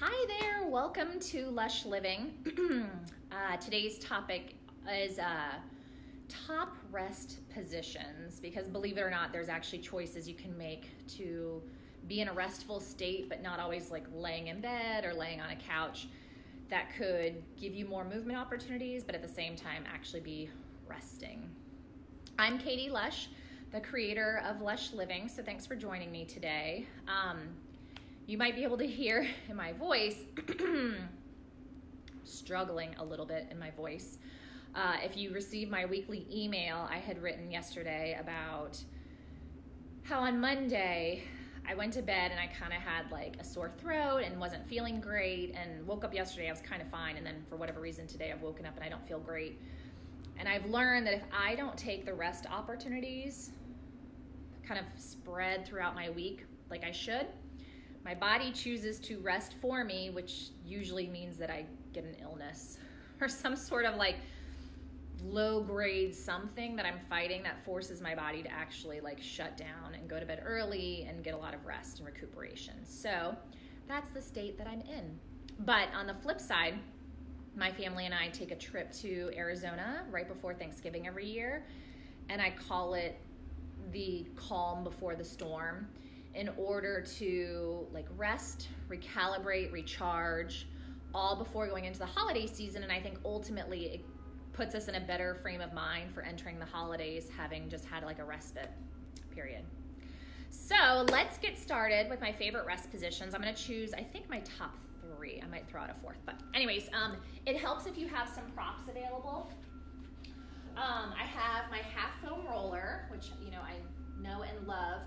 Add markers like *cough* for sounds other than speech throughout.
Hi there, welcome to Lush Living. *clears throat* uh, today's topic is uh, top rest positions because believe it or not, there's actually choices you can make to be in a restful state, but not always like laying in bed or laying on a couch. That could give you more movement opportunities, but at the same time, actually be resting. I'm Katy Lush, the creator of Lush Living, so thanks for joining me today. Um, you might be able to hear *laughs* in my voice, *clears throat* struggling a little bit in my voice. Uh, if you receive my weekly email, I had written yesterday about how on Monday I went to bed and I kind of had like a sore throat and wasn't feeling great, and woke up yesterday, I was kind of fine, and then for whatever reason today I've woken up and I don't feel great. And I've learned that if I don't take the rest opportunities, kind of spread throughout my week like I should, my body chooses to rest for me, which usually means that I get an illness *laughs* or some sort of like low grade something that I'm fighting that forces my body to actually like shut down and go to bed early and get a lot of rest and recuperation. So that's the state that I'm in. But on the flip side, my family and I take a trip to Arizona right before Thanksgiving every year, and I call it the calm before the storm in order to like rest, recalibrate, recharge, all before going into the holiday season. And I think ultimately it puts us in a better frame of mind for entering the holidays, having just had like a respite period. So let's get started with my favorite rest positions. I'm gonna choose, I think, my top three. I might throw out a fourth, but anyways, um, it helps if you have some props available. Um, I have my half foam roller, which you know I know and love.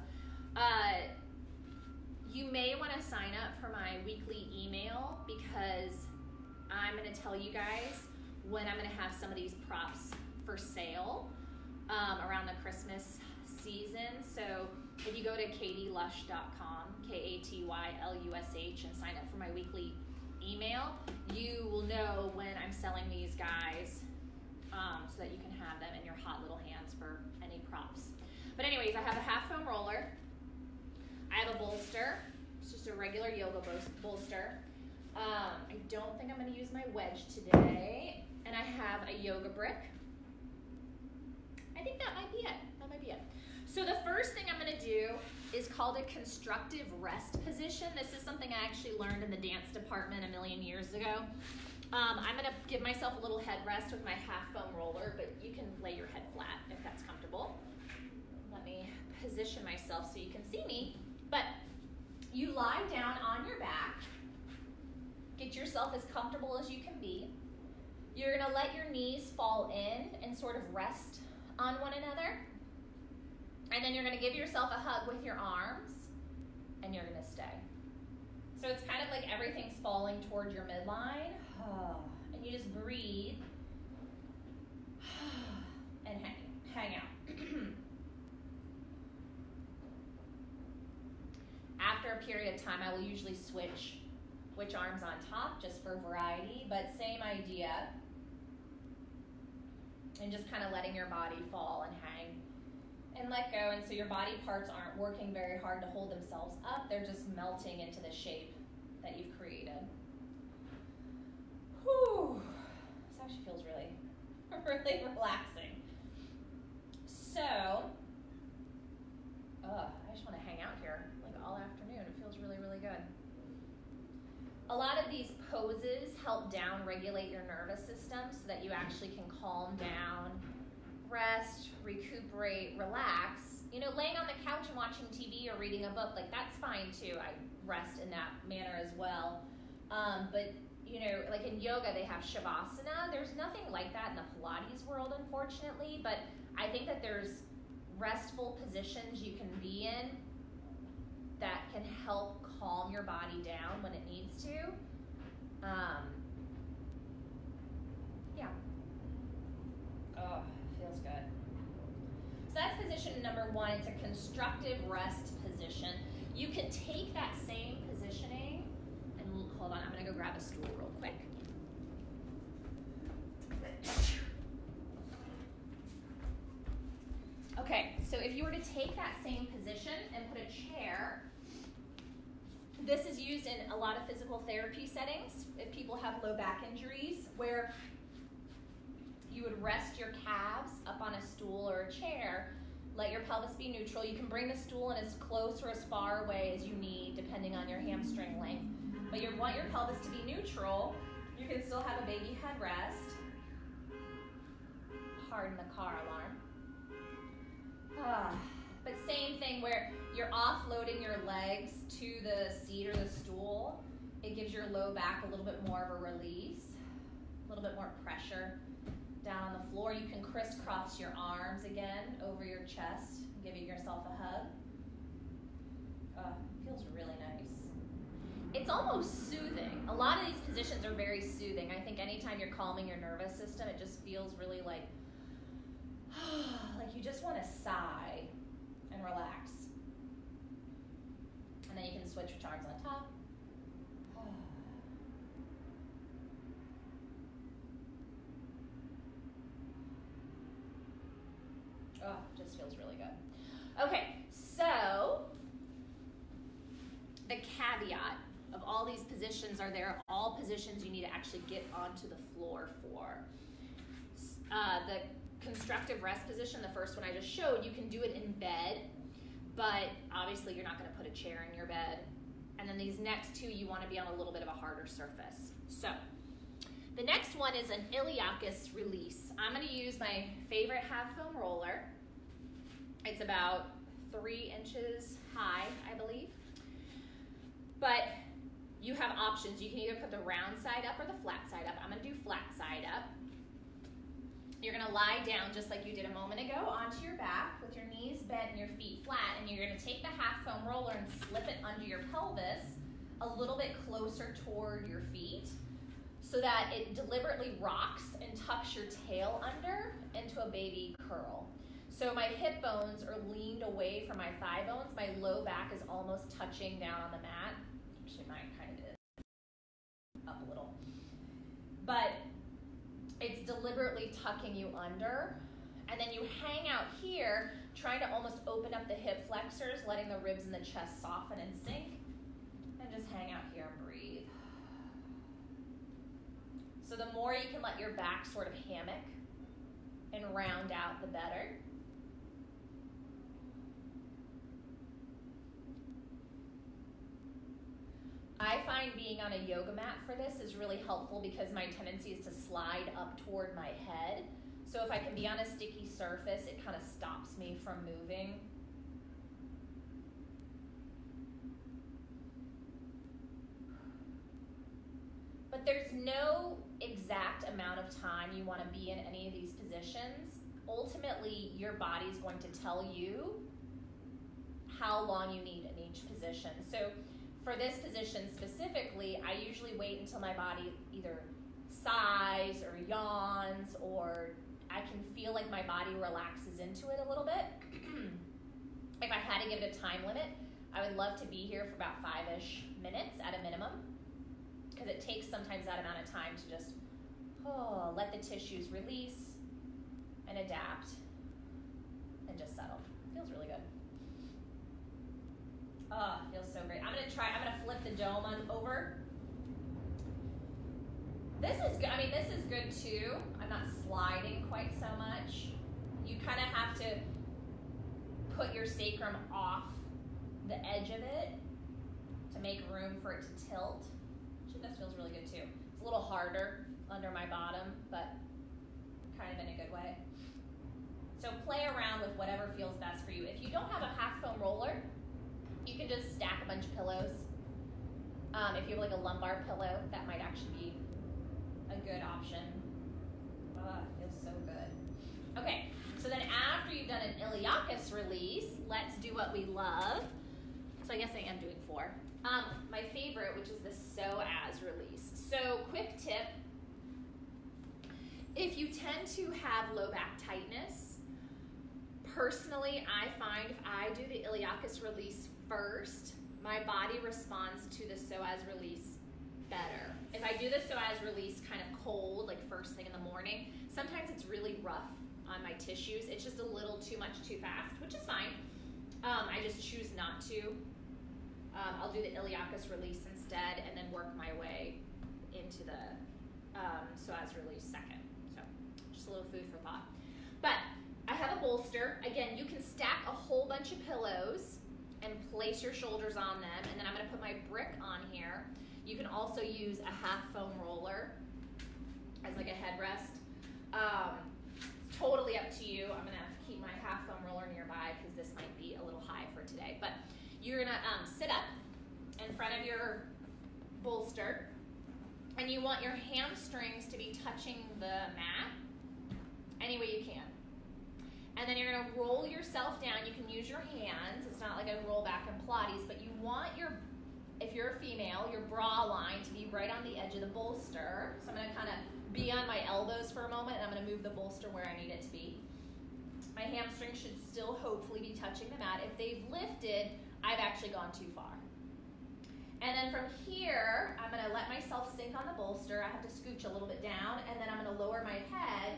Uh, you may want to sign up for my weekly email because I'm going to tell you guys when I'm going to have some of these props for sale um, around the Christmas season. So if you go to katylush.com, K A T Y L U S H, and sign up for my weekly email, you will know when I'm selling these guys um, so that you can have them in your hot little hands for any props. But, anyways, I have a half foam roller. I have a bolster. It's just a regular yoga bolster. Um, I don't think I'm going to use my wedge today. And I have a yoga brick. I think that might be it. That might be it. So the first thing I'm going to do is called a constructive rest position. This is something I actually learned in the dance department a million years ago. Um, I'm going to give myself a little head rest with my half foam roller, but you can lay your head flat if that's comfortable. Let me position myself so you can see me. But you lie down on your back, get yourself as comfortable as you can be. You're gonna let your knees fall in and sort of rest on one another. And then you're gonna give yourself a hug with your arms and you're gonna stay. So it's kind of like everything's falling toward your midline. *sighs* And you just breathe *sighs* and hang, hang out. *clears throat* After a period of time, I will usually switch which arm's on top just for variety, but same idea. And just kind of letting your body fall and hang and let go. And so your body parts aren't working very hard to hold themselves up, they're just melting into the shape that you've created. Whew. This actually feels really, *laughs* really relaxing. So, uh, I just want to hang out here like all afternoon. It feels really, really good. A lot of these poses help down regulate your nervous system so that you actually can calm down, rest, recuperate, relax. You know, laying on the couch and watching TV or reading a book, like that's fine too. I rest in that manner as well. Um, but you know, like in yoga, they have shavasana. There's nothing like that in the Pilates world, unfortunately. But I think that there's restful positions you can be in that can help calm your body down when it needs to. Um, Oh, feels good. So that's position number one. It's a constructive rest position. You can take that same positioning and hold on, I'm gonna go grab a stool real quick. Okay, so if you were to take that same position and put a chair this is used in a lot of physical therapy settings if people have low back injuries where you would rest your calves up on a stool or a chair. Let your pelvis be neutral. You can bring the stool in as close or as far away as you need depending on your hamstring length. But you want your pelvis to be neutral. You can still have a baby headrest. Pardon the car alarm. Ah. but same thing where you're offloading your legs to the seat or the stool. It gives your low back a little bit more of a release, a little bit more pressure down on the floor. You can crisscross your arms again over your chest, giving yourself a hug. Uh, feels really nice. It's almost soothing. A lot of these positions are very soothing. I think anytime you're calming your nervous system, it just feels really like, *sighs* like you just want to sigh and relax and then you can switch your arm's on top. Oh, just feels really good. Okay, so the caveat of all these positions are there all positions you need to actually get onto the floor for. Uh, the constructive rest position, the first one I just showed, you can do it in bed but obviously you're not going to put a chair in your bed. And then these next two, you want to be on a little bit of a harder surface. So the next one is an iliacus release. I'm going to use my favorite half foam roller. It's about three inches high, I believe. But you have options. You can either put the round side up or the flat side up. I'm to do flat side up. You're gonna lie down just like you did a moment ago onto your back with your knees bent and your feet flat, and you're gonna take the half foam roller and slip it under your pelvis a little bit closer toward your feet so that it deliberately rocks and tucks your tail under into a baby curl. So my hip bones are leaned away from my thigh bones. My low back is almost touching down on the mat. Actually, mine kind of is up a little. But it's deliberately tucking you under. And then you hang out here, trying to almost open up the hip flexors, letting the ribs and the chest soften and sink. And just hang out here and breathe. So the more you can let your back sort of hammock and round out, the better. I find being on a yoga mat for this is really helpful because my tendency is to slide up toward my head. So if I can be on a sticky surface, it kind of stops me from moving. But there's no exact amount of time you want to be in any of these positions. Ultimately, your body's going to tell you how long you need in each position. So for this position specifically, I usually wait until my body either sighs or yawns or I can feel like my body relaxes into it a little bit. *clears throat* if I had to give it a time limit, I would love to be here for about five ish minutes at a minimum because it takes sometimes that amount of time to just oh, let the tissues release and adapt and just settle. Feels really good. Oh, feels so great. I'm gonna try, I'm gonna flip the dome on over. This is good, I mean, this is good too. I'm not sliding quite so much. You kind of have to put your sacrum off the edge of it to make room for it to tilt. This feels really good too. It's a little harder under my bottom, but kind of in a good way. So play around with whatever feels best for you. If you don't have a half foam roller, you can just stack a bunch of pillows. Um, if you have like a lumbar pillow, that might actually be a good option. Oh, feels so good. Okay, so then after you've done an iliacus release, let's do what we love. So I guess I am doing four. Um, my favorite, which is the psoas release. So quick tip, if you tend to have low back tightness, personally, I find if I do the iliacus release first, my body responds to the psoas release better. If I do the psoas release kind of cold, like first thing in the morning, sometimes it's really rough on my tissues. It's just a little too much too fast, which is fine. Um, I just choose not to. Um, I'll do the iliacus release instead and then work my way into the um, psoas release second. So just a little food for thought. But I have a bolster. Again, you can stack a whole bunch of pillows and place your shoulders on them. And then I'm gonna put my brick on here. You can also use a half foam roller as like a headrest. Um, totally up to you. I'm gonna keep my half foam roller nearby because this might be a little high for today. But you're gonna um, sit up in front of your bolster and you want your hamstrings to be touching the mat any way you can. And then you're gonna roll yourself down. You can use your hands. It's not like a roll back in Pilates, but you want your, if you're a female, your bra line to be right on the edge of the bolster. So I'm gonna kind of be on my elbows for a moment and I'm gonna move the bolster where I need it to be. My hamstrings should still hopefully be touching the mat. If they've lifted, I've actually gone too far. And then from here, I'm gonna let myself sink on the bolster. I have to scooch a little bit down, and then I'm gonna lower my head.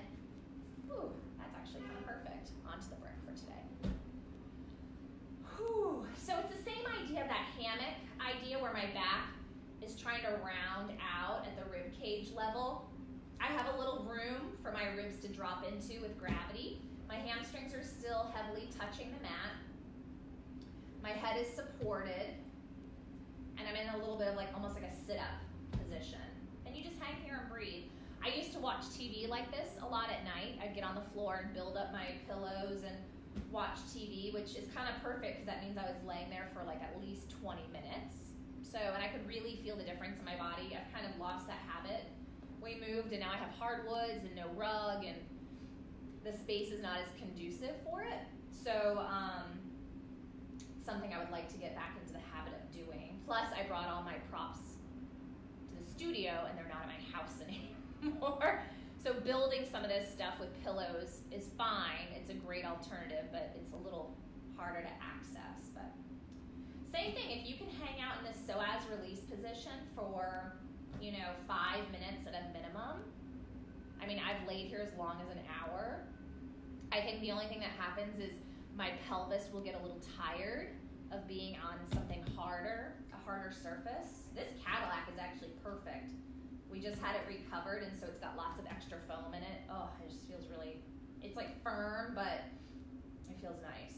Whew, that's actually kind of perfect. Onto the brick for today. Whew. So it's the same idea of that hammock idea where my back is trying to round out at the rib cage level. I have a little room for my ribs to drop into with gravity. My hamstrings are still heavily touching the mat. My head is supported and I'm in a little bit of like almost like a sit up position. And you just hang here and breathe. I used to watch TV like this a lot at night. I'd get on the floor and build up my pillows and watch TV, which is kind of perfect because that means I was laying there for like at least 20 minutes. So, and I could really feel the difference in my body. I've kind of lost that habit. We moved and now I have hardwoods and no rug and the space is not as conducive for it. So, um, something I would like to get back into the habit of doing. Plus, I brought all my props to the studio and they're not at my house *laughs* anymore. so, building some of this stuff with pillows is fine. It's a great alternative, but it's a little harder to access. But same thing, if you can hang out in this psoas release position for, you know, five minutes at a minimum. I mean, I've laid here as long as an hour. I think the only thing that happens is my pelvis will get a little tired of being on something harder a harder surface. This Cadillac is actually perfect. We just had it recovered, and so it's got lots of extra foam in it. Oh, it just feels really, it's like firm, but it feels nice.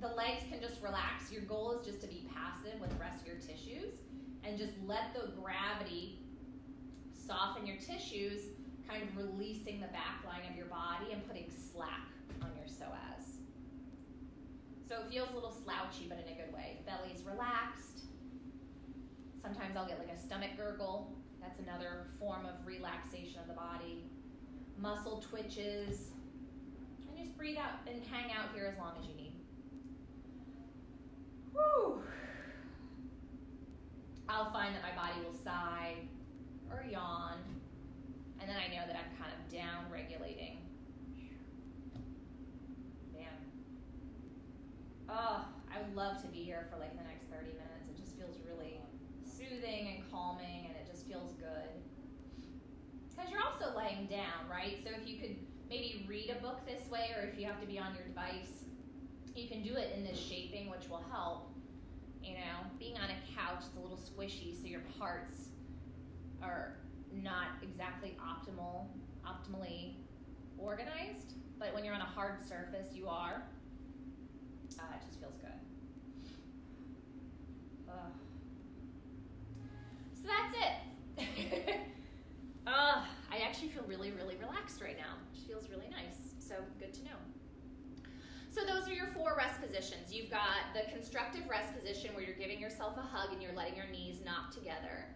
The legs can just relax. Your goal is just to be passive with the rest of your tissues and just let the gravity soften your tissues, kind of releasing the back line of your body and putting slack on your psoas. So it feels a little slouchy, but in a good way. Belly's relaxed Sometimes I'll get like a stomach gurgle. That's another form of relaxation of the body. Muscle twitches. And just breathe out and hang out here as long as you need. Whew. I'll find that my body will sigh or yawn. And then I know that I'm kind of down regulating. Oh, I would love to be here for like the next 30 minutes. It just feels really soothing and calming and it just feels good. Because you're also laying down, right? So if you could maybe read a book this way or if you have to be on your device, you can do it in this shaping, which will help. You know, being on a couch, it's a little squishy, so your parts are not exactly optimal, optimally organized. But when you're on a hard surface, you are. Uh, it just feels good. Ugh that's it. *laughs* I actually feel really, really relaxed right now, which feels really nice. So good to know. So those are your four rest positions. You've got the constructive rest position where you're giving yourself a hug and you're letting your knees knock together.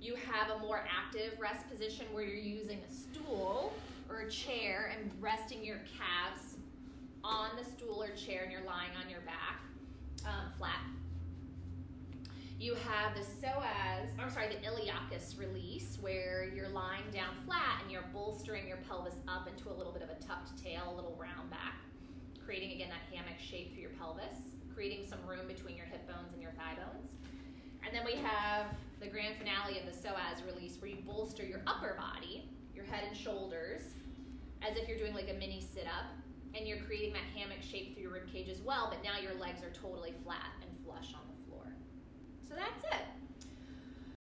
You have a more active rest position where you're using a stool or a chair and resting your calves on the stool or chair and you're lying on your back um, flat you have the psoas, I'm sorry, the iliacus release, where you're lying down flat and you're bolstering your pelvis up into a little bit of a tucked tail, a little round back, creating again that hammock shape for your pelvis, creating some room between your hip bones and your thigh bones. And then we have the grand finale of the psoas release, where you bolster your upper body, your head and shoulders, as if you're doing like a mini sit up, and you're creating that hammock shape through your rib cage as well, but now your legs are totally flat and flush on the floor. So that's it.